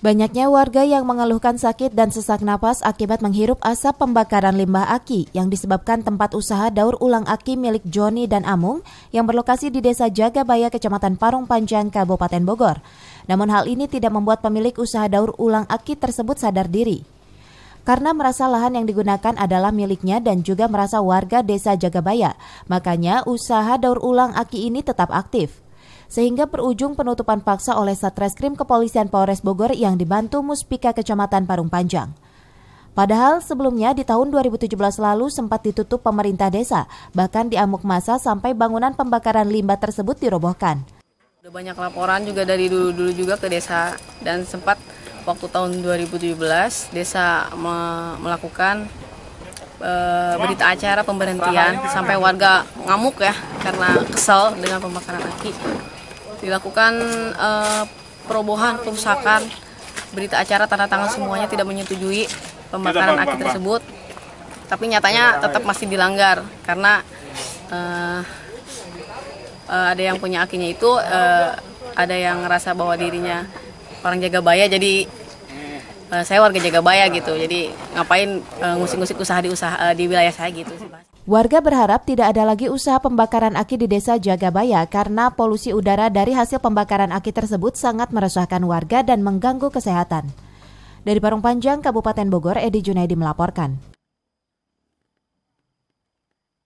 Banyaknya warga yang mengeluhkan sakit dan sesak napas akibat menghirup asap pembakaran limbah aki yang disebabkan tempat usaha daur ulang aki milik Joni dan Amung yang berlokasi di Desa Jagabaya, Kecamatan Parung Panjang, Kabupaten Bogor. Namun hal ini tidak membuat pemilik usaha daur ulang aki tersebut sadar diri. Karena merasa lahan yang digunakan adalah miliknya dan juga merasa warga Desa Jagabaya, makanya usaha daur ulang aki ini tetap aktif sehingga berujung penutupan paksa oleh Satreskrim Kepolisian Polres Bogor yang dibantu Muspika Kecamatan Parung Panjang. Padahal sebelumnya di tahun 2017 lalu sempat ditutup pemerintah desa, bahkan diamuk masa sampai bangunan pembakaran limbah tersebut dirobohkan. Udah banyak laporan juga dari dulu-dulu juga ke desa dan sempat waktu tahun 2017 desa me melakukan e, berita acara pemberhentian sampai warga ngamuk ya karena kesel dengan pembakaran aki dilakukan uh, perobohan, perusakan, berita acara tanda tangan semuanya tidak menyetujui pembakaran aki tersebut. Tapi nyatanya tetap masih dilanggar karena uh, uh, ada yang punya akinya itu uh, ada yang ngerasa bahwa dirinya orang jaga baya jadi uh, saya warga jaga baya gitu. Jadi ngapain uh, ngusik-ngusik usaha di usaha uh, di wilayah saya gitu sih, Warga berharap tidak ada lagi usaha pembakaran aki di desa Jagabaya karena polusi udara dari hasil pembakaran aki tersebut sangat meresahkan warga dan mengganggu kesehatan. Dari Parung Panjang, Kabupaten Bogor, Edi Junaidi melaporkan.